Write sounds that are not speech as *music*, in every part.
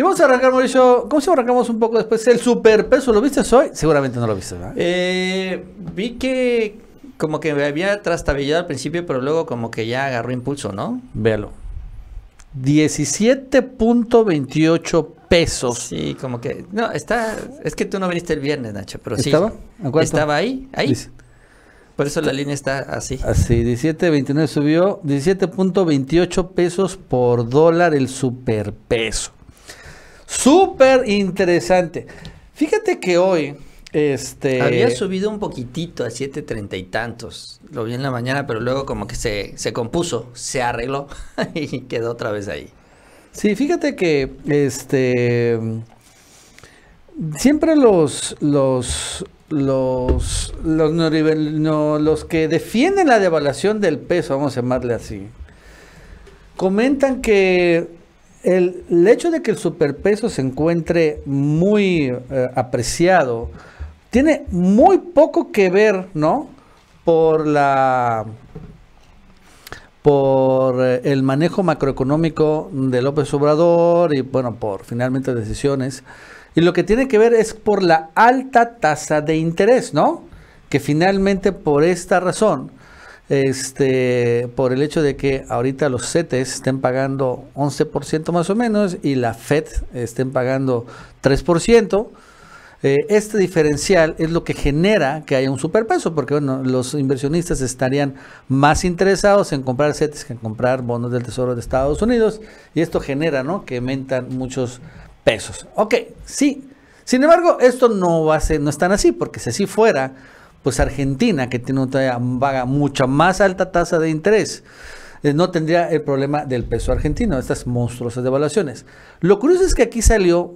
Y vamos a arrancar, Mauricio. ¿Cómo si arrancamos un poco después? El superpeso, ¿lo viste hoy? Seguramente no lo viste, ¿verdad? Eh, vi que como que me había trastabillado al principio, pero luego como que ya agarró impulso, ¿no? Véalo. 17.28 pesos. Sí, como que. No, está. Es que tú no viniste el viernes, Nacho, pero sí. ¿Estaba? ¿A cuánto? Estaba ahí, ahí. Dice- Por eso la línea está así. Así, 17.29 subió, 17.28 pesos por dólar el superpeso. Súper interesante. Fíjate que hoy, este... Había subido un poquitito a 7.30 y tantos. Lo vi en la mañana, pero luego como que se, se compuso, se arregló *laughs* y quedó otra vez ahí. Sí, fíjate que este siempre los los los los, no, los que defienden la devaluación del peso, vamos a llamarle así, comentan que el, hecho de que el superpeso se encuentre muy eh, apreciado tiene muy poco que ver, ¿no? Por la por eh, el manejo macroeconómico de López Obrador y bueno, por finalmente decisiones. Y lo que tiene que ver es por la alta tasa de interés, ¿no? Que finalmente por esta razón, este, por el hecho de que ahorita los CETES estén pagando 11% más o menos y la FED estén pagando 3%, eh, este diferencial es lo que genera que haya un superpeso, porque bueno, los inversionistas estarían más interesados en comprar CETES que en comprar bonos del Tesoro de Estados Unidos, y esto genera ¿no? que aumentan muchos pesos. Ok, sí. Sin embargo, esto no va a ser, no es tan así, porque si así fuera, pues Argentina, que tiene una vaga mucha más alta tasa de interés, eh, no tendría el problema del peso argentino, estas monstruosas devaluaciones. Lo curioso es que aquí salió,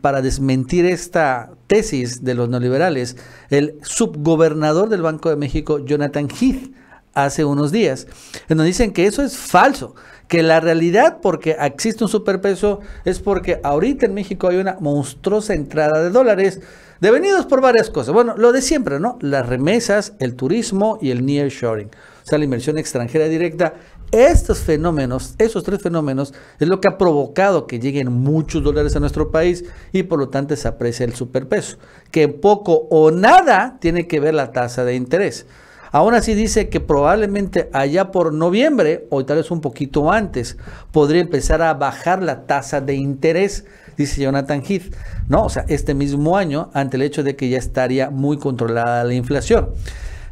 para desmentir esta tesis de los neoliberales, el subgobernador del Banco de México, Jonathan Heath, hace unos días, en dicen que eso es falso, que la realidad porque existe un superpeso es porque ahorita en México hay una monstruosa entrada de dólares devenidos por varias cosas. Bueno, lo de siempre, ¿no? Las remesas, el turismo y el nearshoring, o sea, la inversión extranjera directa. Estos fenómenos, esos tres fenómenos, es lo que ha provocado que lleguen muchos dólares a nuestro país y por lo tanto se aprecia el superpeso, que poco o nada tiene que ver la tasa de interés. Aún así dice que probablemente allá por noviembre, o tal vez un poquito antes, podría empezar a bajar la tasa de interés, dice Jonathan Heath, ¿no? O sea, este mismo año, ante el hecho de que ya estaría muy controlada la inflación.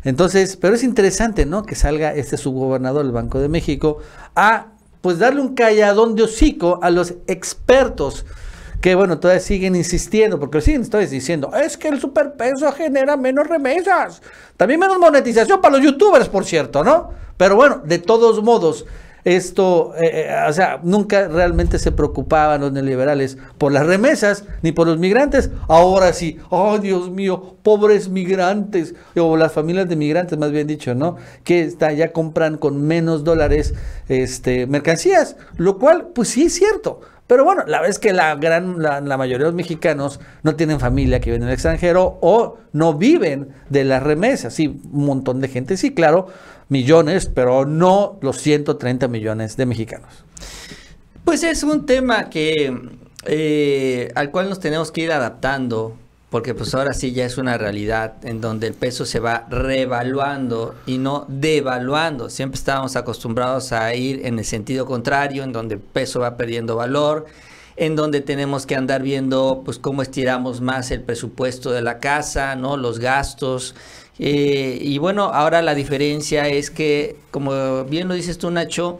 Entonces, pero es interesante, ¿no? Que salga este subgobernador del Banco de México a, pues, darle un calladón de hocico a los expertos que bueno, todavía siguen insistiendo, porque siguen todavía diciendo, es que el superpeso genera menos remesas, también menos monetización para los youtubers, por cierto, ¿no? Pero bueno, de todos modos, esto, eh, eh, o sea, nunca realmente se preocupaban los neoliberales por las remesas ni por los migrantes. Ahora sí, oh Dios mío, pobres migrantes, o las familias de migrantes, más bien dicho, ¿no? Que está, ya compran con menos dólares este, mercancías, lo cual, pues sí es cierto. Pero bueno, la verdad es que la gran, la, mayoría de los mexicanos no tienen familia que vive en el extranjero o no viven de las remesas. Sí, un montón de gente, sí, claro, millones, pero no los 130 millones de mexicanos. Pues es un tema que eh, al cual nos tenemos que ir adaptando, porque pues ahora sí ya es una realidad en donde el peso se va revaluando y no devaluando. Siempre estábamos acostumbrados a ir en el sentido contrario, en donde el peso va perdiendo valor, en donde tenemos que andar viendo pues cómo estiramos más el presupuesto de la casa, ¿no? Los gastos. Eh, y bueno, ahora la diferencia es que, como bien lo dices tú, Nacho,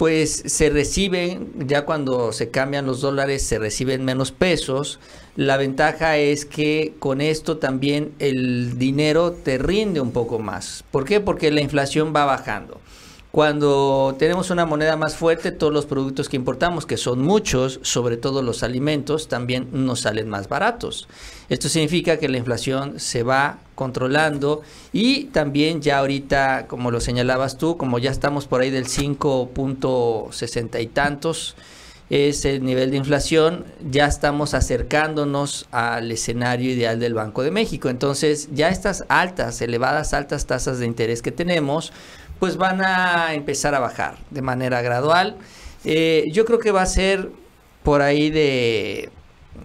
pues se reciben, ya cuando se cambian los dólares, se reciben menos pesos. La ventaja es que con esto también el dinero te rinde un poco más. ¿Por qué? Porque la inflación va bajando. Cuando tenemos una moneda más fuerte, todos los productos que importamos, que son muchos, sobre todo los alimentos, también nos salen más baratos. Esto significa que la inflación se va controlando y también ya ahorita, como lo señalabas tú, como ya estamos por ahí del 5.60 y tantos, es el nivel de inflación, ya estamos acercándonos al escenario ideal del Banco de México. Entonces, ya estas altas, elevadas, altas tasas de interés que tenemos, pues van a empezar a bajar de manera gradual. Eh, yo creo que va a ser por ahí de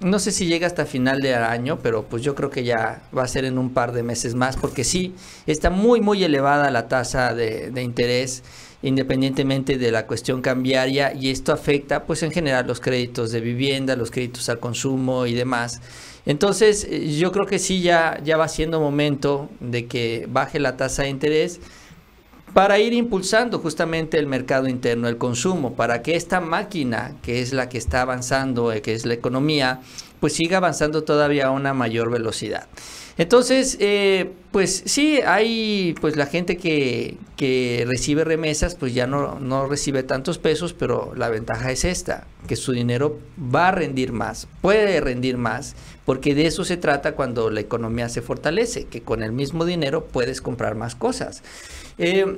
no sé si llega hasta final de año, pero pues yo creo que ya va a ser en un par de meses más, porque sí, está muy, muy elevada la tasa de, de interés independientemente de la cuestión cambiaria y esto afecta pues en general los créditos de vivienda, los créditos al consumo y demás. Entonces eh, yo creo que sí ya, ya va siendo momento de que baje la tasa de interés para ir impulsando justamente el mercado interno, el consumo, para que esta máquina, que es la que está avanzando, eh, que es la economía, pues siga avanzando todavía a una mayor velocidad. Entonces, eh, pues sí, hay pues la gente que, que recibe remesas, pues ya no, no, recibe tantos pesos, pero la ventaja es esta, que su dinero va a rendir más, puede rendir más, porque de eso se trata cuando la economía se fortalece, que con el mismo dinero puedes comprar más cosas. Eh,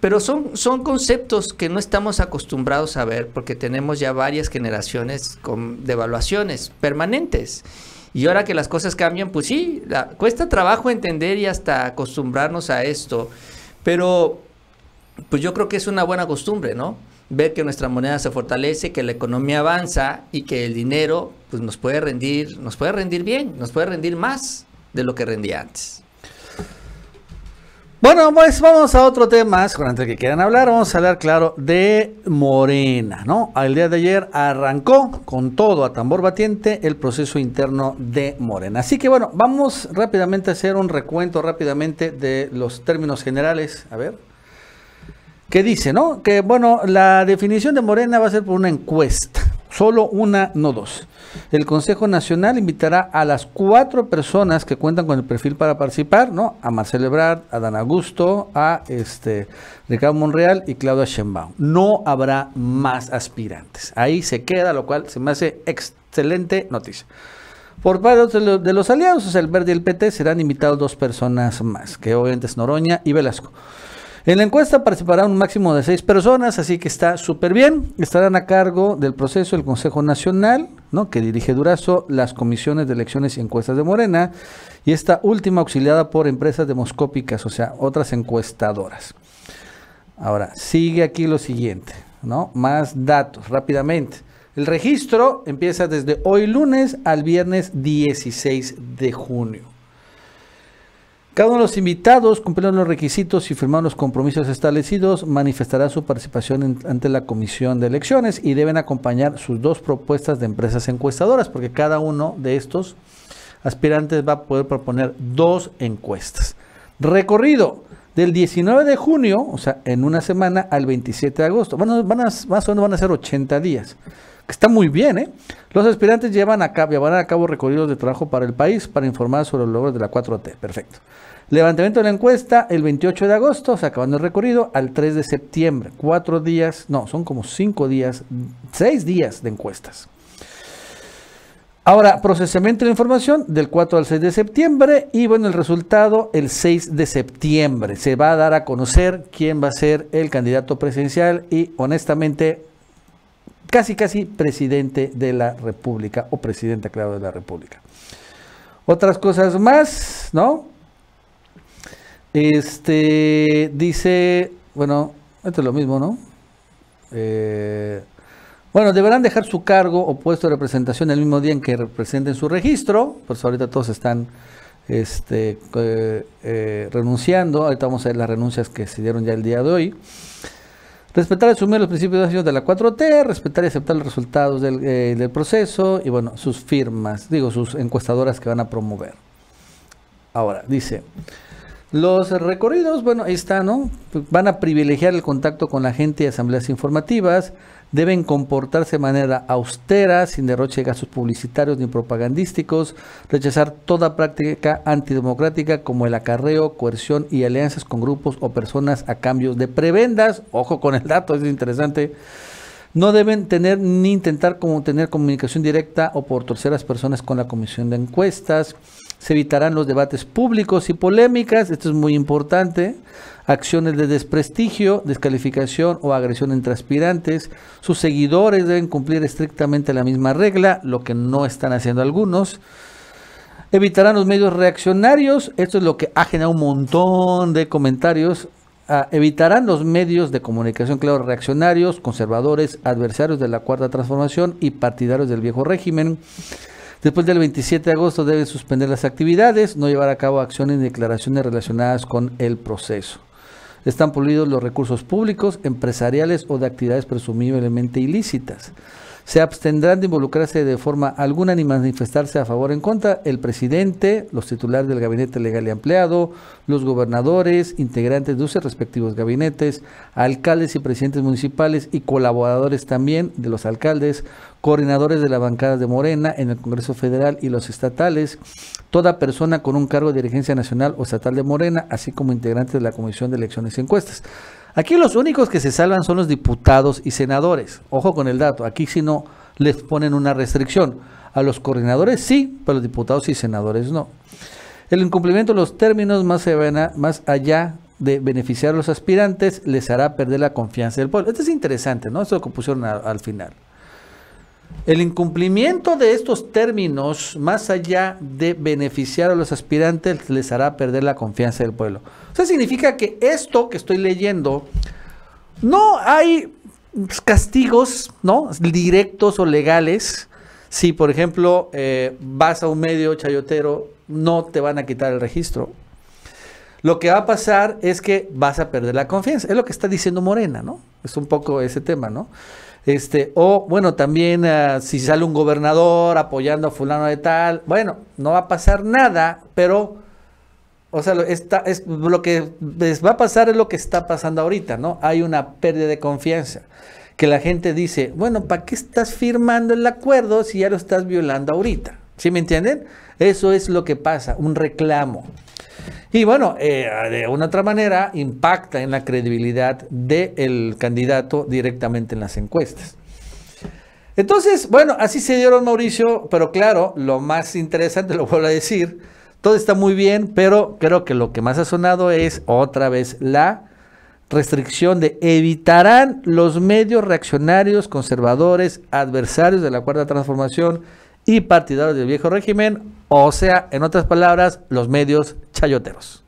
pero son, son conceptos que no estamos acostumbrados a ver porque tenemos ya varias generaciones con devaluaciones permanentes. Y ahora que las cosas cambian, pues sí, cuesta trabajo entender y hasta acostumbrarnos a esto. Pero pues yo creo que es una buena costumbre, ¿no? Ver que nuestra moneda se fortalece, que la economía avanza y que el dinero pues nos puede rendir, nos puede rendir bien, nos puede rendir más de lo que rendía antes. Bueno, pues vamos a otro tema, antes que quieran hablar, vamos a hablar, claro, de Morena, ¿no? El día de ayer arrancó con todo a tambor batiente el proceso interno de Morena. Así que bueno, vamos rápidamente a hacer un recuento rápidamente de los términos generales, a ver. ¿Qué dice, no? Que bueno, la definición de Morena va a ser por una encuesta, solo una, no dos. El Consejo Nacional invitará a las cuatro personas que cuentan con el perfil para participar, ¿no? A Marcelo Ebrard, a Dan Augusto, a este Ricardo Monreal y Claudia Sheinbaum. No habrá más aspirantes. Ahí se queda, lo cual se me hace excelente noticia. Por parte de los aliados, o sea, el Verde y el PT, serán invitados dos personas más, que obviamente es Noroña y Velasco. En la encuesta participarán un máximo de seis personas, así que está súper bien. Estarán a cargo del proceso el Consejo Nacional, ¿no? que dirige Durazo, las comisiones de elecciones y encuestas de Morena, y esta última auxiliada por empresas demoscópicas, o sea, otras encuestadoras. Ahora, sigue aquí lo siguiente, ¿no? Más datos, rápidamente. El registro empieza desde hoy lunes al viernes 16 de junio. Cada uno de los invitados, cumpliendo los requisitos y firmando los compromisos establecidos, manifestará su participación ante la comisión de elecciones y deben acompañar sus dos propuestas de empresas encuestadoras, porque cada uno de estos aspirantes va a poder proponer dos encuestas. Recorrido del 19 de junio, o sea, en una semana, al 27 de agosto. Bueno, van a, más o menos van a ser 80 días. Que está muy bien, ¿eh? Los aspirantes llevan a cabo, llevarán a cabo recorridos de trabajo para el país para informar sobre los logros de la 4T. Perfecto. Levantamiento de la encuesta el 28 de agosto, se acabando el recorrido, al 3 de septiembre. Cuatro días, no, son como cinco días, seis días de encuestas. Ahora, procesamiento de la información del 4 al 6 de septiembre y bueno, el resultado el 6 de septiembre. Se va a dar a conocer quién va a ser el candidato presidencial y honestamente casi casi presidente de la República o presidenta, claro, de la República. Otras cosas más, ¿no? Este dice, bueno, esto es lo mismo, ¿no? Eh, bueno, deberán dejar su cargo o puesto de representación el mismo día en que representen su registro, pues ahorita todos están este, eh, eh, renunciando, ahorita vamos a ver las renuncias que se dieron ya el día de hoy. Respetar y asumir los principios de la 4T, respetar y aceptar los resultados del, del proceso y bueno, sus firmas, digo, sus encuestadoras que van a promover. Ahora, dice, los recorridos, bueno, ahí está, ¿no? Van a privilegiar el contacto con la gente y asambleas informativas, deben comportarse de manera austera, sin derroche de gastos publicitarios ni propagandísticos, rechazar toda práctica antidemocrática como el acarreo, coerción y alianzas con grupos o personas a cambio de prebendas. Ojo con el dato, es interesante. No deben tener ni intentar como tener comunicación directa o por terceras personas con la comisión de encuestas se evitarán los debates públicos y polémicas, esto es muy importante, acciones de desprestigio, descalificación o agresión entre aspirantes, sus seguidores deben cumplir estrictamente la misma regla, lo que no están haciendo algunos, evitarán los medios reaccionarios, esto es lo que ha generado un montón de comentarios, ah, evitarán los medios de comunicación, claro, reaccionarios, conservadores, adversarios de la Cuarta Transformación y partidarios del viejo régimen. Después del 27 de agosto deben suspender las actividades, no llevar a cabo acciones ni declaraciones relacionadas con el proceso. Están prohibidos los recursos públicos, empresariales o de actividades presumiblemente ilícitas. Se abstendrán de involucrarse de forma alguna ni manifestarse a favor o en contra el presidente, los titulares del gabinete legal y empleado, los gobernadores, integrantes de sus respectivos gabinetes, alcaldes y presidentes municipales y colaboradores también de los alcaldes, coordinadores de la bancada de Morena en el Congreso Federal y los estatales, toda persona con un cargo de dirigencia nacional o estatal de Morena, así como integrantes de la Comisión de Elecciones y Encuestas. Aquí los únicos que se salvan son los diputados y senadores. Ojo con el dato, aquí si no les ponen una restricción. A los coordinadores sí, pero los diputados y senadores no. El incumplimiento de los términos más, más allá de beneficiar a los aspirantes les hará perder la confianza del pueblo. Esto es interesante, ¿no? Esto lo que pusieron al final. El incumplimiento de estos términos, más allá de beneficiar a los aspirantes, les hará perder la confianza del pueblo. O sea, significa que esto que estoy leyendo, no hay castigos, ¿no? Directos o legales. Si, por ejemplo, eh, vas a un medio chayotero, no te van a quitar el registro. Lo que va a pasar es que vas a perder la confianza. Es lo que está diciendo Morena, ¿no? Es un poco ese tema, ¿no? Este, o bueno, también ah, si sale un gobernador apoyando a fulano de tal, bueno, no va a pasar nada, pero, o sea, está, es, lo que va a pasar es lo que está pasando ahorita, ¿no? Hay una pérdida de confianza. Que la gente dice, bueno, ¿para qué estás firmando el acuerdo si ya lo estás violando ahorita? ¿Sí me entienden? Eso es lo que pasa, un reclamo. Y bueno, eh, de una otra manera impacta en la credibilidad del candidato directamente en las encuestas. Entonces, bueno, así se dieron Mauricio, pero claro, lo más interesante, lo vuelvo a decir, todo está muy bien, pero creo que lo que más ha sonado es otra vez la restricción de evitarán los medios reaccionarios, conservadores, adversarios de la cuarta transformación y partidarios del viejo régimen, o sea, en otras palabras, los medios chayoteros.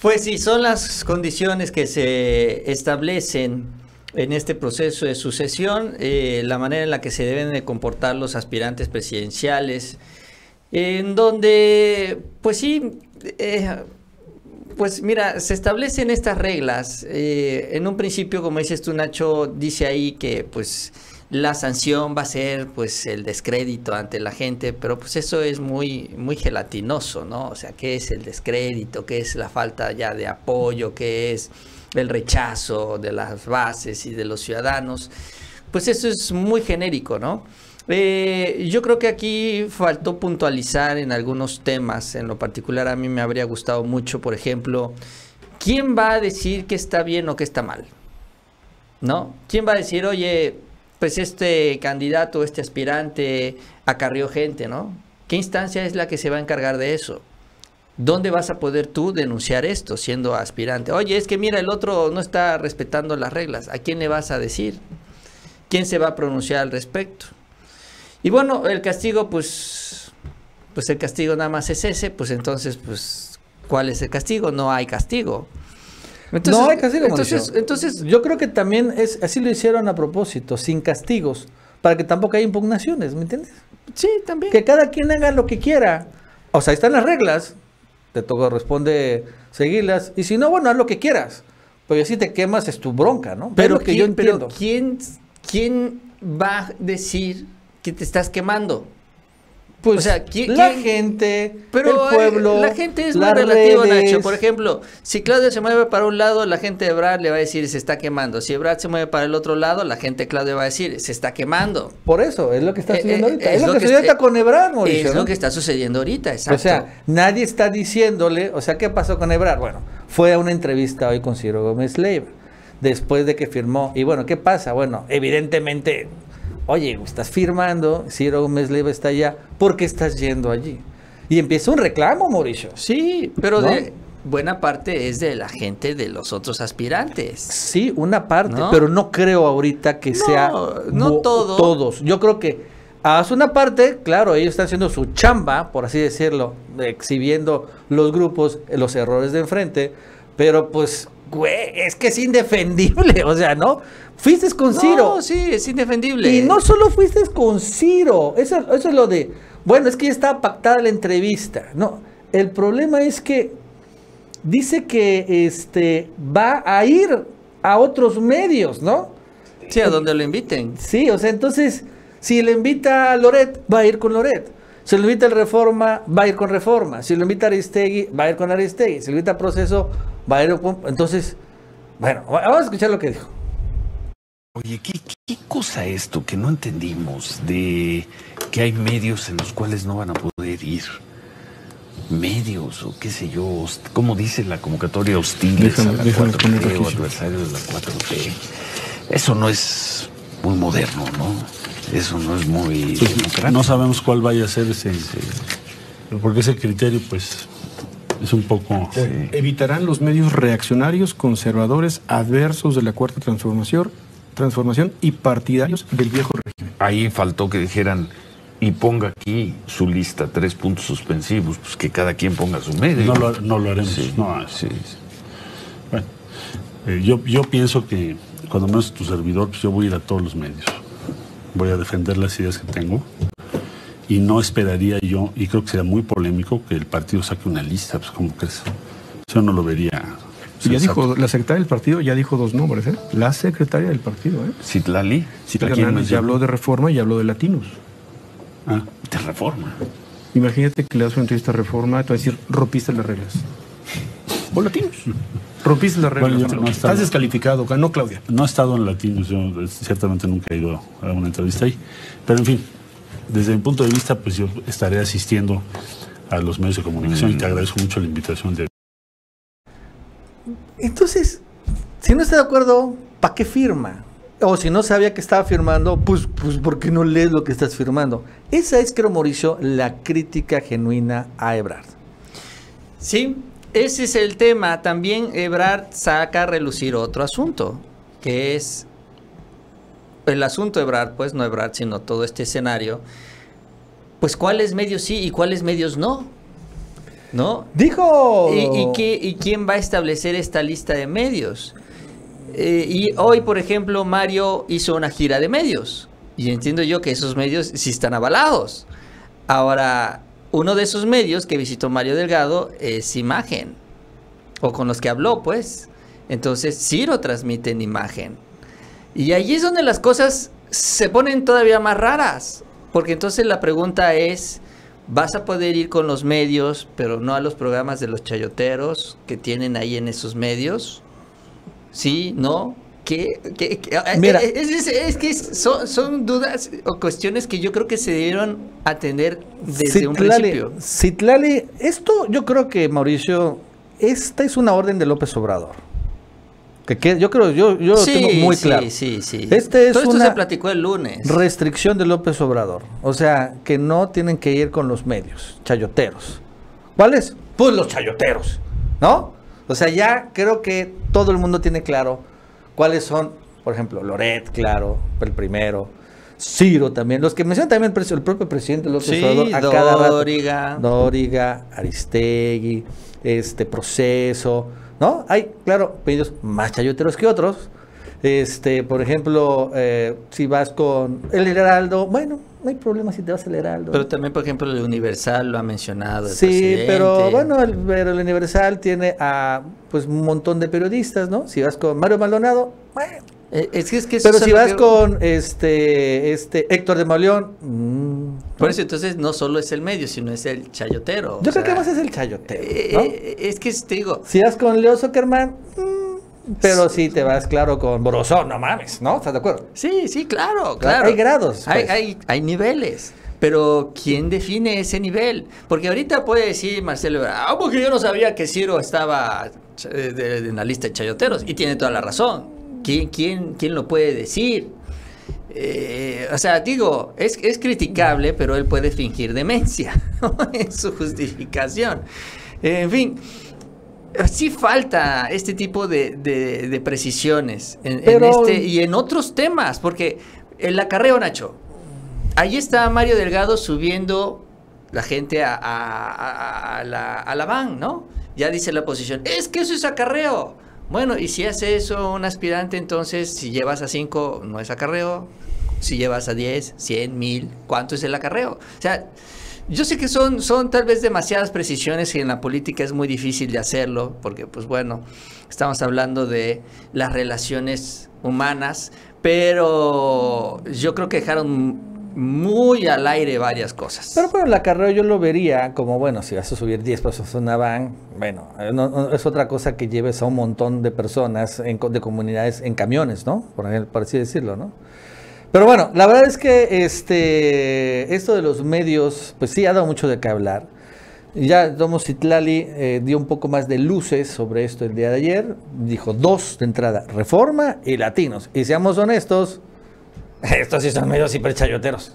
Pues sí, son las condiciones que se establecen en este proceso de sucesión, eh, la manera en la que se deben de comportar los aspirantes presidenciales, en donde, pues sí, eh, pues mira, se establecen estas reglas. Eh, en un principio, como dices tú, Nacho, dice ahí que pues la sanción va a ser pues el descrédito ante la gente, pero pues eso es muy muy gelatinoso, ¿no? O sea, ¿qué es el descrédito? ¿Qué es la falta ya de apoyo? ¿Qué es el rechazo de las bases y de los ciudadanos? Pues eso es muy genérico, ¿no? Eh, yo creo que aquí faltó puntualizar en algunos temas, en lo particular a mí me habría gustado mucho, por ejemplo, ¿quién va a decir que está bien o que está mal? ¿No? ¿Quién va a decir, oye, pues este candidato, este aspirante acarrió gente, ¿no? ¿Qué instancia es la que se va a encargar de eso? ¿Dónde vas a poder tú denunciar esto siendo aspirante? Oye, es que mira, el otro no está respetando las reglas. ¿A quién le vas a decir? ¿Quién se va a pronunciar al respecto? Y bueno, el castigo, pues, pues el castigo nada más es ese, pues entonces, pues, ¿cuál es el castigo? No hay castigo no hay castigo. Entonces, entonces, yo creo que también es así lo hicieron a propósito, sin castigos, para que tampoco haya impugnaciones, ¿me entiendes? Sí, también. Que cada quien haga lo que quiera. O sea, ahí están las reglas, te corresponde seguirlas, y si no, bueno, haz lo que quieras. Pero si te quemas es tu bronca, ¿no? Pero, que yo entiendo. Pero ¿quién, ¿quién va a decir que te estás quemando? Pues, o sea, la gente, pero el pueblo, la gente es muy relativa, Nacho. Por ejemplo, si Claudia se mueve para un lado, la gente de Brad le va a decir se está quemando. Si Brad se mueve para el otro lado, la gente de Claudia va a decir se está quemando. Por eso, es lo que está eh, sucediendo eh, ahorita. Es, lo, que, sucede ahorita con Ebrard, Mauricio. Es lo que está sucediendo ahorita, exacto. O sea, nadie está diciéndole, o sea, ¿qué pasó con Ebrard? Bueno, fue a una entrevista hoy con Ciro Gómez Leiva, después de que firmó. Y bueno, ¿qué pasa? Bueno, evidentemente oye, estás firmando, Ciro Gómez Leiva está allá, ¿por qué estás yendo allí? Y empieza un reclamo, Mauricio. Sí, pero de buena parte es de la gente de los otros aspirantes. Sí, una parte, pero no creo ahorita que sea no todo. todos. Yo creo que haz una parte, claro, ellos están haciendo su chamba, por así decirlo, exhibiendo los grupos, los errores de enfrente, Pero pues, güey, es que es indefendible, *laughs* o sea, ¿no? Fuiste con Ciro. No, sí, es indefendible. Y no solo fuiste con Ciro, eso, eso es lo de, bueno, es que ya estaba pactada la entrevista. No, el problema es que dice que este va a ir a otros medios, ¿no? Sí, a donde lo inviten. Sí, o sea, entonces, si le invita a Loret, va a ir con Loret. Si lo invita al Reforma, va a ir con Reforma. Si lo invita a Aristegui, va a ir con Aristegui. Si lo invita a Proceso, va a ir con... Entonces, bueno, vamos a escuchar lo que dijo. Oye, ¿qué, ¿qué, cosa esto que no entendimos de que hay medios en los cuales no van a poder ir? Medios o qué sé yo, como dice la convocatoria hostiles a la 4T o adversarios de la 4T. Eso no es muy moderno, ¿no? Eso no es muy pues, No sabemos cuál vaya a ser ese, ese, porque ese criterio, pues, es un poco... Sí. Evitarán los medios reaccionarios, conservadores, adversos de la cuarta transformación, transformación y partidarios del viejo régimen. Ahí faltó que dijeran y ponga aquí su lista, tres puntos suspensivos, pues que cada quien ponga su medio. No lo, no lo haremos. Sí, no, sí, eh, yo, yo pienso que cuando menos tu servidor, pues yo voy a ir a todos los medios. Voy a defender las ideas que tengo. Y no esperaría yo, y creo que sería muy polémico, que el partido saque una lista, pues como crees. Yo no lo vería. Ya dijo, la secretaria del partido ya dijo dos nombres, ¿eh? La secretaria del partido, ¿eh? Citlali. Citlali Hernández ya habló de reforma y habló de latinos. Ah, de reforma. Imagínate que le das una entrevista a reforma y te va a decir, rompiste las reglas. O latinos. *laughs* Rompiste las reglas. Bueno, yo no he estado- Estás descalificado, ganó Claudia. No he estado en Latinos, yo ciertamente nunca he ido a una entrevista ahí. Pero en fin, desde mi punto de vista, pues yo estaré asistiendo a los medios de comunicación y te agradezco mucho la invitación de Entonces, si no está de acuerdo, ¿para qué firma? O si no sabía que estaba firmando, pues, pues ¿por qué no lees lo que estás firmando? Esa es, creo, Mauricio, la crítica genuina a Ebrard. Sí, ese es el tema. También Ebrard saca a relucir otro asunto, que es el asunto Ebrard, pues no Ebrard, sino todo este escenario. Pues cuáles medios sí y cuáles medios no. ¿No? Dijo... ¿Y, y qué- y quién va a establecer esta lista de medios? Eh, y hoy, por ejemplo, Mario hizo una gira de medios. Y entiendo yo que esos medios sí están avalados. Ahora, uno de esos medios que visitó Mario Delgado es Imagen. O con los que habló, pues. Entonces, Ciro transmite en Imagen. Y ahí es donde las cosas se ponen todavía más raras. Porque entonces la pregunta es, ¿vas a poder ir con los medios, pero no a los programas de los chayoteros que tienen ahí en esos medios? ¿Sí? ¿No? ¿Qué? ¿Qué? qué? Mira. es, es- es que son, son dudas o cuestiones que yo creo que se debieron atender desde un principio. Citlali, esto yo creo que, Mauricio, esta es una orden de López Obrador. Que, que yo creo, yo, yo lo tengo muy sí, claro. Sí, sí, Este es Todo esto una se platicó el lunes. Restricción de López Obrador. O sea, que no tienen que ir con los medios, chayoteros. ¿Cuáles? Pues los chayoteros, ¿no? O sea, ya creo que todo el mundo tiene claro cuáles son, por ejemplo, Loret, claro, el primero. Ciro también, los que menciona también el, propio presidente López Sí, Obrador a cada rato. Dóriga. Dóriga, Aristegui, este proceso, ¿no? Hay, claro, medios más chayoteros que otros. Este, por ejemplo, eh, si vas con el Heraldo, bueno, no hay problema si te vas al Heraldo. Pero también, por ejemplo, el Universal lo ha mencionado. el Sí, pero bueno, el, pero el Universal tiene a pues un montón de periodistas, ¿no? Si vas con Mario Maldonado, bueno. Eh, Es que, es que Pero si vas que- con este este Héctor de Mauleón, mm, Por eso, entonces, no solo es el medio, sino es el chayotero. yo creo que más es el chayotero, eh, ¿no? eh, es que te digo, Si vas con Leo Zuckerman, mm, pero si te vas, claro, con Borosón, no mames, ¿no? ¿Estás de acuerdo? sí, sí, claro, claro. Hay grados, Hay, pues. hay, hay niveles. Pero ¿quién define ese nivel? Porque ahorita puede decir Marcelo, ah, porque yo no sabía que Ciro estaba eh, en la lista de chayoteros. Y tiene toda la razón. ¿Quién, quién, quién lo puede decir? Eh, o sea, digo, es, es criticable, pero él puede fingir demencia *laughs* en su justificación. En fin, sí falta este tipo de, de- de precisiones en, este y en otros temas, porque el acarreo, Nacho, ahí está Mario Delgado subiendo la gente a, a- a- a la, a la van, ¿no? Ya dice la oposición, es que eso es acarreo. Bueno, y si hace eso un aspirante, entonces si llevas a 5 no es acarreo, si llevas a 10, 100, 1000, ¿cuánto es el acarreo? O sea, yo sé que son, son tal vez demasiadas precisiones y en la política es muy difícil de hacerlo, porque pues bueno, estamos hablando de las relaciones humanas, pero yo creo que dejaron muy al aire varias cosas. Pero bueno, la carrera yo lo vería como, bueno, si vas a subir 10 pesos a una van, bueno, no- es otra cosa que lleves a un montón de personas en de comunidades en camiones, ¿no? Por así decirlo, ¿no? Pero bueno, la verdad es que este, esto de los medios, pues sí ha dado mucho de qué hablar. Ya Domo Citlali eh, dio un poco más de luces sobre esto el día de ayer. Dijo dos de entrada, Reforma y Latinos. Y seamos honestos, *laughs* estos sí son medios hiperchayoteros.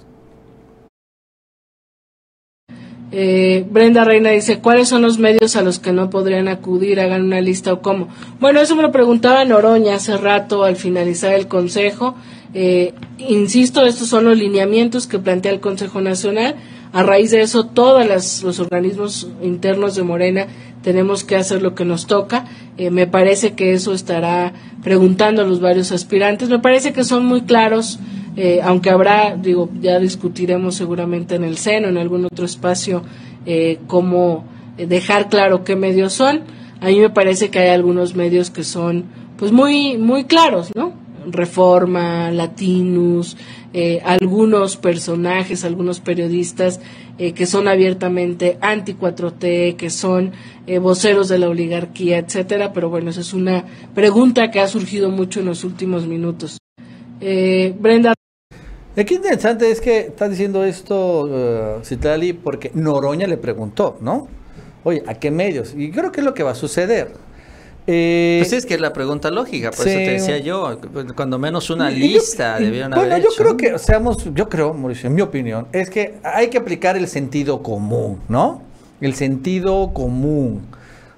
Eh, Brenda Reina dice, ¿cuáles son los medios a los que no podrían acudir? Hagan una lista o cómo. Bueno, eso me lo preguntaba Noroña hace rato al finalizar el Consejo. Eh, insisto, estos son los lineamientos que plantea el Consejo Nacional. A raíz de eso, todos los organismos internos de Morena tenemos que hacer lo que nos toca. Eh, me parece que eso estará preguntando a los varios aspirantes. Me parece que son muy claros. Eh, aunque habrá, digo, ya discutiremos seguramente en el seno, en algún otro espacio, eh, cómo eh, dejar claro qué medios son. A mí me parece que hay algunos medios que son, pues, muy, muy claros, ¿no? Reforma, Latinus, eh, algunos personajes, algunos periodistas eh, que son abiertamente anti-4T, que son eh, voceros de la oligarquía, etcétera. Pero bueno, esa es una pregunta que ha surgido mucho en los últimos minutos. Eh, Brenda Aquí interesante es que está diciendo esto eh, Citlali porque Noroña le preguntó, ¿no? Oye, ¿a qué medios? Y creo que es lo que va a suceder. Eh, Pues es que es la pregunta lógica, por sí. eso te decía yo, cuando menos una yo- lista y- debieron Bueno, haber yo hecho. creo que, seamos, yo creo, Mauricio, en mi opinión, es que hay que aplicar el sentido común, ¿no? El sentido común.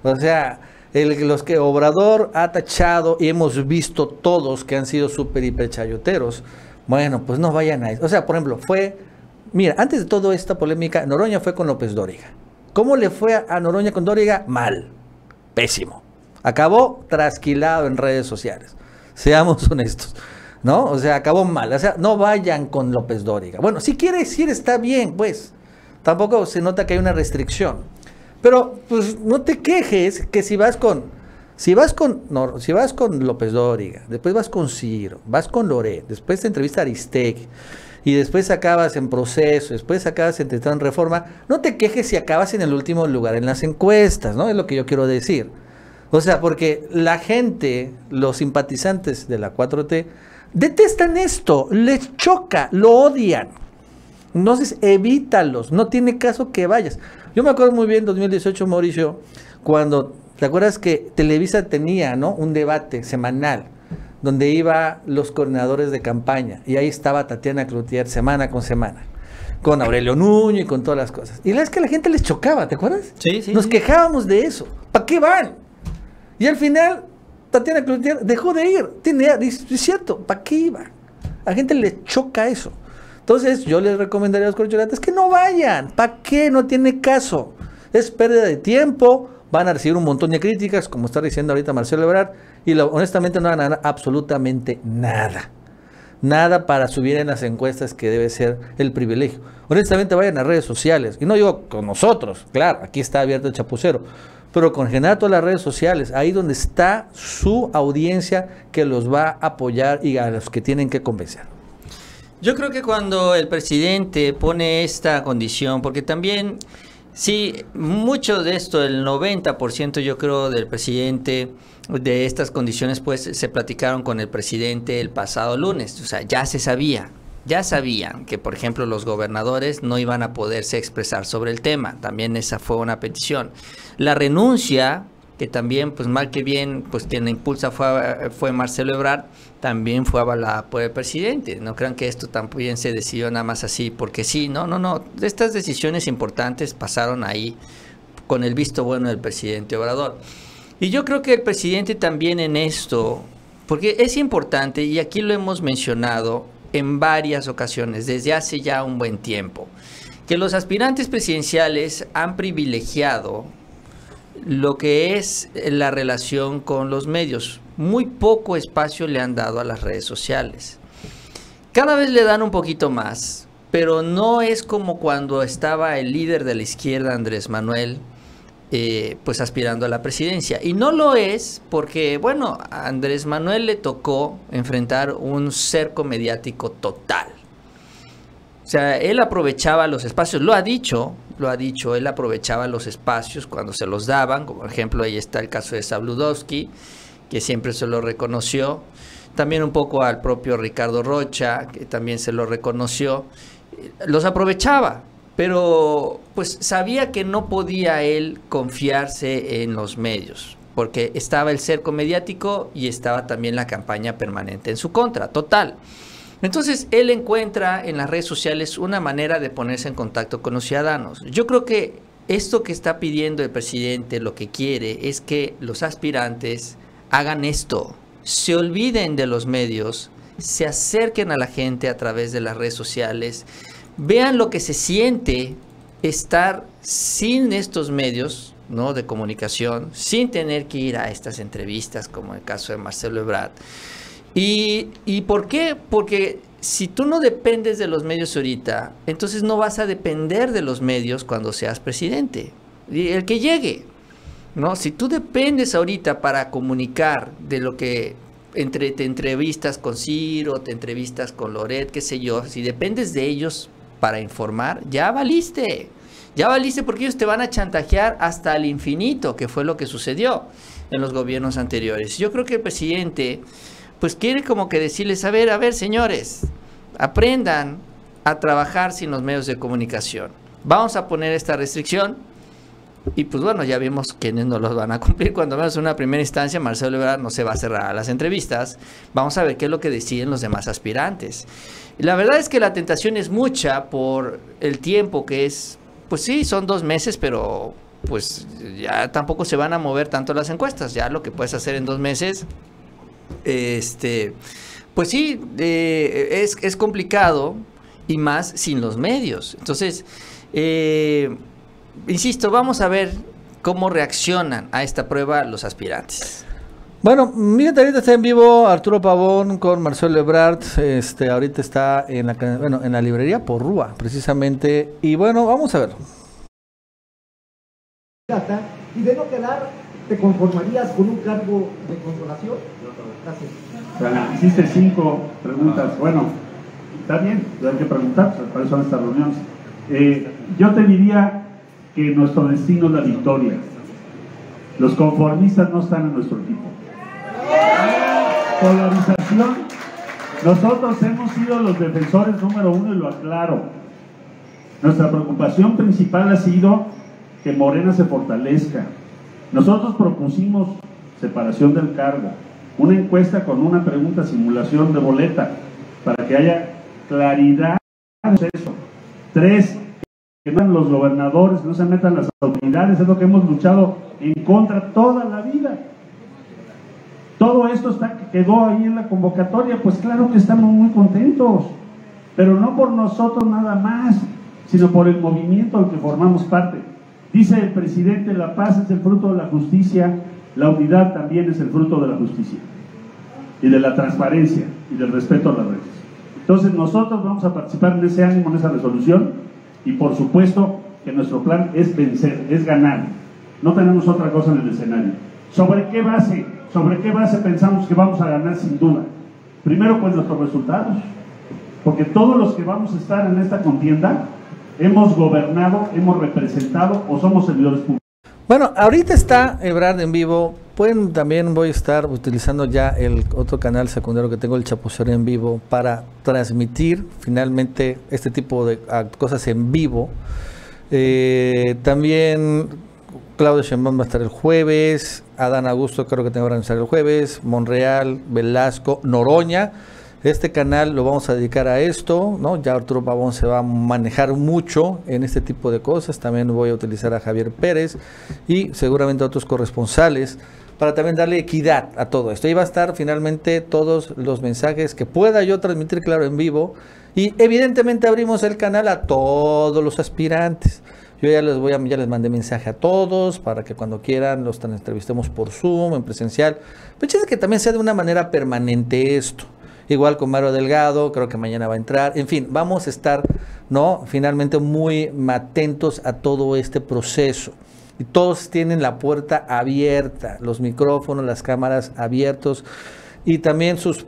O sea, el- los que Obrador ha tachado y hemos visto todos que han sido súper hiperchayoteros, bueno, pues no vayan a eso. O sea, por ejemplo, fue, mira, antes de toda esta polémica, Noroña fue con López Dóriga. ¿Cómo le fue a, a Noroña con Dóriga? Mal, pésimo. Acabó trasquilado en redes sociales. Seamos *laughs* honestos. ¿No? O sea, acabó mal. O sea, no vayan con López Dóriga. Bueno, si quieres ir, está bien, pues. Tampoco se nota que hay una restricción. Pero, pues, no te quejes que si vas con. Si vas con, no, si vas con López Dóriga, después vas con Ciro, vas con Loret, después te entrevista a Aristegui, y después acabas en proceso, después acabas entrevistando en reforma, no te quejes si acabas en el último lugar en las encuestas, ¿no? Es lo que yo quiero decir. O sea, porque la gente, los simpatizantes de la 4T, detestan esto, les choca, lo odian. Entonces, evítalos, no tiene caso que vayas. Yo me acuerdo muy bien, 2018, Mauricio, cuando, ¿te acuerdas que Televisa tenía, ¿no? Un debate semanal donde iba los coordinadores de campaña y ahí estaba Tatiana Cloutier semana con semana con Aurelio Nuño y con todas las cosas. Y la es que a la gente les chocaba, ¿te acuerdas? Sí, sí, Nos sí. quejábamos de eso. ¿Para qué van? Y al final, Tatiana Cloutier dejó de ir. Tiene, es cierto, ¿para qué iba? A la gente le choca eso. Entonces, yo les recomendaría a los corcholatas que no vayan. ¿Para qué? No tiene caso. Es pérdida de tiempo. Van a recibir un montón de críticas, como está diciendo ahorita Marcelo Ebrard, y lo- honestamente no van a ganar absolutamente nada. Nada para subir en las encuestas que debe ser el privilegio. Honestamente, vayan a redes sociales. Y no digo con nosotros, claro, aquí está abierto el chapucero. Pero con generar todas las redes sociales, ahí donde está su audiencia que los va a apoyar y a los que tienen que convencer. Yo creo que cuando el presidente pone esta condición, porque también, sí, mucho de esto, el 90% yo creo del presidente, de estas condiciones, pues se platicaron con el presidente el pasado lunes, o sea, ya se sabía. Ya sabían que, por ejemplo, los gobernadores no iban a poderse expresar sobre el tema. También esa fue una petición. La renuncia, que también, pues mal que bien, pues quien la impulsa fue, fue Marcelo Ebrard, también fue avalada por el presidente. No crean que esto también se decidió nada más así, porque sí, no, no, no. Estas decisiones importantes pasaron ahí con el visto bueno del presidente Obrador. Y yo creo que el presidente también en esto, porque es importante, y aquí lo hemos mencionado en varias ocasiones, desde hace ya un buen tiempo, que los aspirantes presidenciales han privilegiado lo que es la relación con los medios. Muy poco espacio le han dado a las redes sociales. Cada vez le dan un poquito más, pero no es como cuando estaba el líder de la izquierda, Andrés Manuel, eh, pues aspirando a la presidencia. Y no lo es porque, bueno, a Andrés Manuel le tocó enfrentar un cerco mediático total. O sea, él aprovechaba los espacios, lo ha dicho, lo ha dicho, él aprovechaba los espacios cuando se los daban, como por ejemplo ahí está el caso de Sabludowski, que siempre se lo reconoció, también un poco al propio Ricardo Rocha, que también se lo reconoció, los aprovechaba, pero pues sabía que no podía él confiarse en los medios, porque estaba el cerco mediático y estaba también la campaña permanente en su contra, total. Entonces, él encuentra en las redes sociales una manera de ponerse en contacto con los ciudadanos. Yo creo que esto que está pidiendo el presidente, lo que quiere, es que los aspirantes hagan esto, se olviden de los medios, se acerquen a la gente a través de las redes sociales, vean lo que se siente estar sin estos medios ¿no? de comunicación, sin tener que ir a estas entrevistas, como el caso de Marcelo Ebrard. ¿Y, ¿Y por qué? Porque si tú no dependes de los medios ahorita, entonces no vas a depender de los medios cuando seas presidente. El que llegue, ¿no? Si tú dependes ahorita para comunicar de lo que entre, te entrevistas con Ciro, te entrevistas con Loret, qué sé yo, si dependes de ellos para informar, ya valiste. Ya valiste porque ellos te van a chantajear hasta el infinito, que fue lo que sucedió en los gobiernos anteriores. Yo creo que el presidente pues quiere como que decirles, a ver, a ver, señores, aprendan a trabajar sin los medios de comunicación. Vamos a poner esta restricción y pues bueno, ya vimos quiénes no los van a *laughs* cumplir. Cuando vemos una primera instancia, Marcelo Ebrard no se va a cerrar a las entrevistas. Vamos a ver qué es lo que deciden los demás aspirantes. la verdad es que la tentación es mucha por el tiempo que es, pues sí, son dos meses, pero pues ya tampoco se van a mover tanto las encuestas. Ya lo que puedes hacer en dos meses este, pues sí, eh, es, complicado y más sin los medios. Entonces, eh, insisto, vamos a ver cómo reaccionan a esta prueba los aspirantes. Bueno, mira, ahorita está en vivo Arturo Pavón con Marcelo Ebrard. Este, ahorita está en la, bueno, en la librería por Rúa, precisamente. Y bueno, vamos a ver. Y de no quedar, ¿te conformarías con un cargo de consolación? Gracias. hiciste cinco preguntas. Bueno, está bien, hay que preguntar, para eso son estas reuniones. Eh, yo te diría que nuestro destino es la victoria. Los conformistas no están en nuestro equipo. Polarización. Nosotros hemos sido los defensores número uno y lo aclaro. Nuestra preocupación principal ha sido que Morena se fortalezca. Nosotros propusimos separación del cargo, una encuesta con una pregunta simulación de boleta para que haya claridad en eso. Tres, que no los gobernadores, no se metan las autoridades, es lo que hemos luchado en contra toda la vida. Todo esto está, quedó ahí en la convocatoria, pues claro que estamos muy contentos, pero no por nosotros nada más, sino por el movimiento al que formamos parte. Dice el presidente, la paz es el fruto de la justicia, la unidad también es el fruto de la justicia y de la transparencia y del respeto a las redes. Entonces nosotros vamos a participar en ese ánimo, en esa resolución y por supuesto que nuestro plan es vencer, es ganar. No tenemos otra cosa en el escenario. ¿Sobre qué base? ¿Sobre qué base pensamos que vamos a ganar sin duda? Primero pues nuestros resultados. Porque todos los que vamos a estar en esta contienda hemos gobernado, hemos representado o somos servidores públicos. Bueno, ahorita está Ebrard en vivo. Pueden también voy a estar utilizando ya el otro canal secundario que tengo, el Chapucero en vivo, para transmitir finalmente este tipo de cosas en vivo. Eh, también Claudio Sheinbaum va a estar el jueves, Adán Augusto creo que tengo que organizar el jueves, Monreal, Velasco, Noroña. Este canal lo vamos a dedicar a esto, ¿no? Ya Arturo Pavón se va a manejar mucho en este tipo de cosas. También voy a utilizar a Javier Pérez y seguramente a otros corresponsales para también darle equidad a todo esto. Ahí va a estar finalmente todos los mensajes que pueda yo transmitir, claro, en vivo Y evidentemente abrimos el canal a todos los aspirantes. Yo ya les voy a, ya les mandé mensaje a todos para que cuando quieran los entrevistemos por Zoom, en presencial. Pero es que también sea de una manera permanente esto. Igual con Mario Delgado, creo que mañana va a entrar. En fin, vamos a estar, ¿no? Finalmente muy atentos a todo este proceso. Y todos tienen la puerta abierta, los micrófonos, las cámaras abiertos y también sus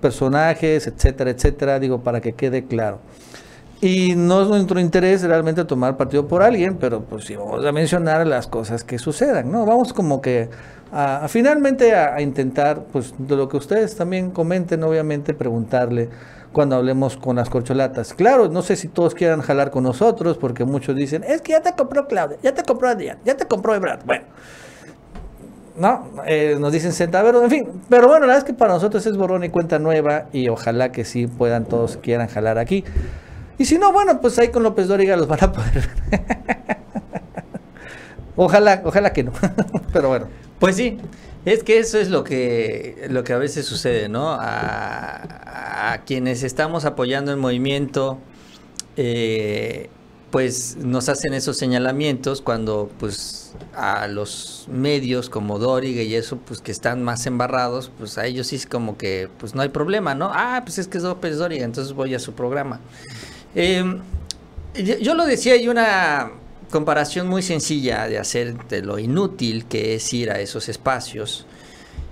personajes, etcétera, etcétera, digo, para que quede claro. Y no es nuestro interés realmente tomar partido por alguien, pero pues sí vamos a mencionar las cosas que sucedan, ¿no? Vamos como que a, finalmente a, intentar, pues de lo que ustedes también comenten, obviamente preguntarle cuando hablemos con las corcholatas. Claro, no sé si todos quieran jalar con nosotros, porque muchos dicen, es que ya te compró Claudia, ya te compró Adrián, ya te compró Ebrard. Bueno, no, eh, nos dicen centavero, en fin. Pero bueno, la verdad es que para nosotros es borrón y cuenta nueva y ojalá que sí puedan todos quieran jalar aquí. Y si no, bueno, pues ahí con López Dóriga los van a poder *laughs* ojalá, ojalá que no. *laughs* Pero bueno. Pues sí, es que eso es lo que, lo que a veces sucede, ¿no? A, quienes estamos apoyando el movimiento, eh, pues nos hacen esos señalamientos cuando pues a los medios como Dóriga y eso pues que están más embarrados pues a ellos sí es como que pues no hay problema no ah pues es que es López Dóriga entonces voy a su programa eh, yo lo decía, hay una comparación muy sencilla de hacer de lo inútil que es ir a esos espacios.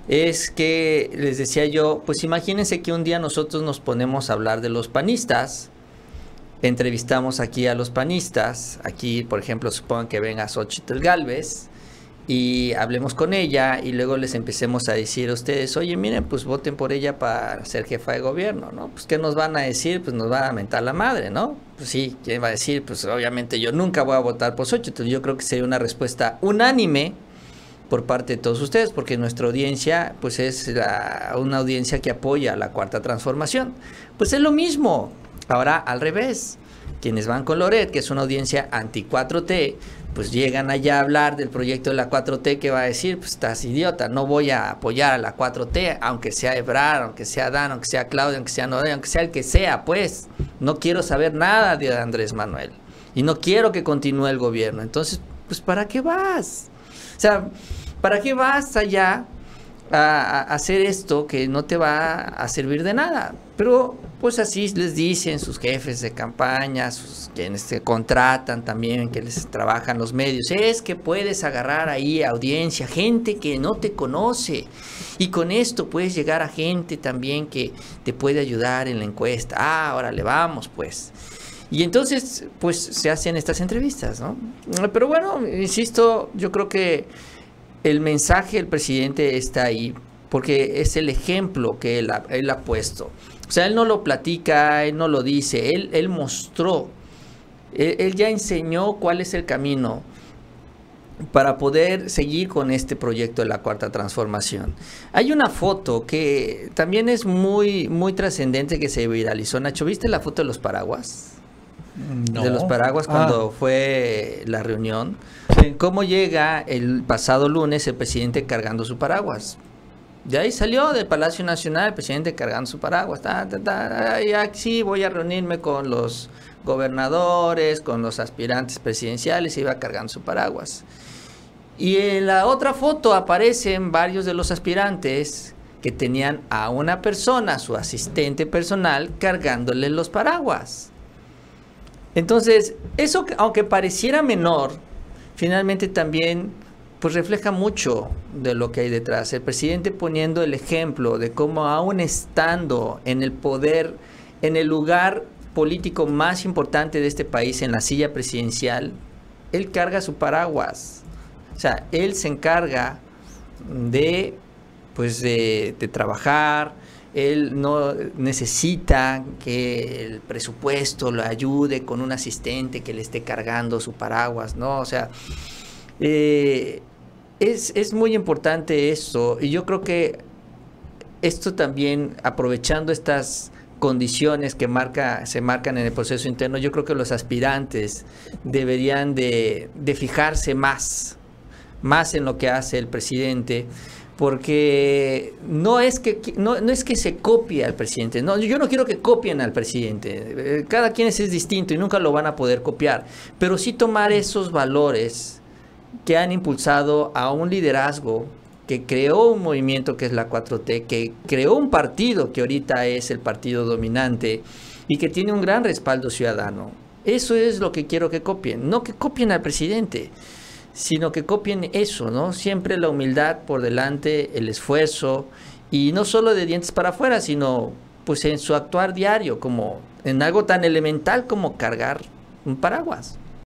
Es que les decía yo, pues imagínense que un día nosotros nos ponemos a hablar de los panistas, entrevistamos aquí a los panistas, aquí por ejemplo supongan que venga Xochitl Galvez, y hablemos con ella y luego les empecemos a decir a ustedes, oye, miren, pues voten por ella para ser jefa de gobierno, ¿no? Pues ¿qué nos van a decir? Pues nos van a mentar la madre, ¿no? Pues sí, ¿quién va a decir? Pues obviamente yo nunca voy a votar por Xochitl. Yo creo que sería una respuesta unánime por parte de todos ustedes, porque nuestra audiencia, pues es una audiencia que apoya la cuarta transformación. Pues es lo mismo, ahora al revés. Quienes van con Loret, que es una audiencia anti 4T, pues llegan allá a hablar del proyecto de la 4T, que va a decir, pues estás idiota, no voy a apoyar a la 4T, aunque sea Ebrar, aunque sea Dan, aunque sea Claudio, aunque sea Nore, aunque sea el que sea, pues no quiero saber nada de Andrés Manuel y no quiero que continúe el gobierno. Entonces, pues ¿para qué vas? O sea, ¿para qué vas allá a, hacer esto que no te va a servir de nada. Pero pues así les dicen sus jefes de campaña, sus quienes te contratan también, que les trabajan los medios, es que puedes agarrar ahí audiencia, gente que no te conoce. Y con esto puedes llegar a gente también que te puede ayudar en la encuesta. Ah, ahora le vamos pues. Y entonces, pues se hacen estas entrevistas, ¿no? Pero bueno, insisto, yo creo que el mensaje del presidente está ahí porque es el ejemplo que él ha, puesto. O sea, él no lo platica, él no lo dice, él, él mostró, él, ya enseñó cuál es el camino para poder seguir con este proyecto de la cuarta transformación. Hay una foto que también es muy, muy trascendente que se viralizó. Nacho, ¿viste la foto de los paraguas? De los paraguas cuando ah. fue la reunión. ¿Cómo llega el pasado lunes el presidente cargando su paraguas? De ahí salió del Palacio Nacional el presidente cargando su paraguas. y aquí voy a reunirme con los gobernadores, con los aspirantes presidenciales, y iba cargando su paraguas. Y en la otra foto aparecen varios de los aspirantes que tenían a una persona, su asistente personal, cargándole los paraguas. Entonces, eso aunque pareciera menor, finalmente también pues refleja mucho de lo que hay detrás. El presidente poniendo el ejemplo de cómo aún estando en el poder, en el lugar político más importante de este país, en la silla presidencial, él carga su paraguas. O sea, él se encarga de pues de, trabajar, él no necesita que el presupuesto lo ayude con un asistente que le esté cargando su paraguas, ¿no? O sea, eh, es, muy importante esto y yo creo que esto también, aprovechando estas condiciones que marca, se marcan en el proceso interno, yo creo que los aspirantes deberían de, de fijarse más, más en lo que hace el presidente, porque no es que no, no, es que se copie al presidente. No, yo no quiero que copien al presidente. Eh, cada quien es, es distinto y nunca lo van a poder copiar. Pero sí tomar esos valores que han impulsado a un liderazgo que creó un movimiento que es la 4T, que creó un partido que ahorita es el partido dominante y que tiene un gran respaldo ciudadano. Eso es lo que quiero que copien, no que copien al presidente sino que copien eso, ¿no? Siempre la humildad por delante, el esfuerzo, y no solo de dientes para afuera, sino pues en su actuar diario, como en algo tan elemental como cargar un paraguas.